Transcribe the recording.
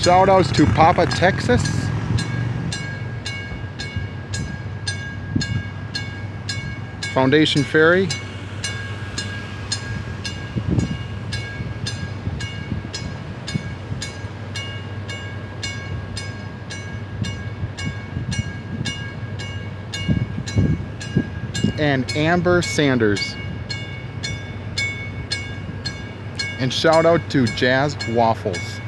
Shout outs to Papa Texas. Foundation Fairy. And Amber Sanders. And shout out to Jaz Wafflez.